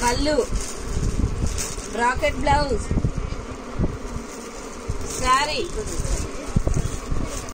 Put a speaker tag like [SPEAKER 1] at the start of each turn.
[SPEAKER 1] పళ్ళు bracket blouse sari